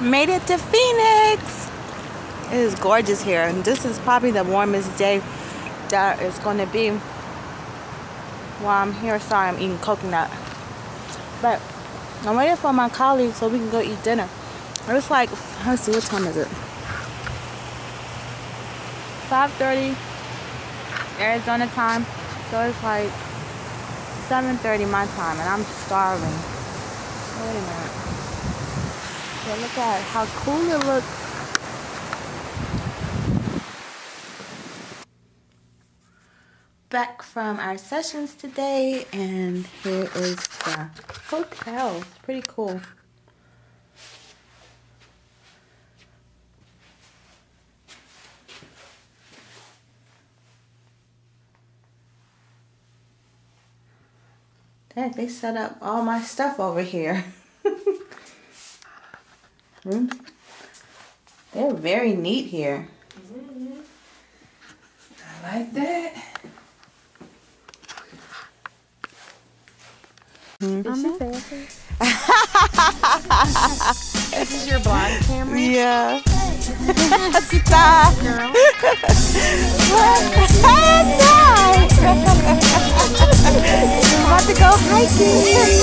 Made it to Phoenix. It is gorgeous here, and this is probably the warmest day that it's going to be while I'm here. Sorry, I'm eating coconut. But I'm waiting for my colleagues so we can go eat dinner. It's like, let's see, what time is it? 5.30 Arizona time. So it's like 7.30 my time and I'm starving. Wait a minute. So look at how cool it looks. Back from our sessions today and here is the hotel. It's pretty cool. Dang, they set up all my stuff over here. Hmm? They're very neat here. Mm -hmm. I like that. Mm -hmm. This is your blonde camera? Yeah. Stop. Girl. about hiking.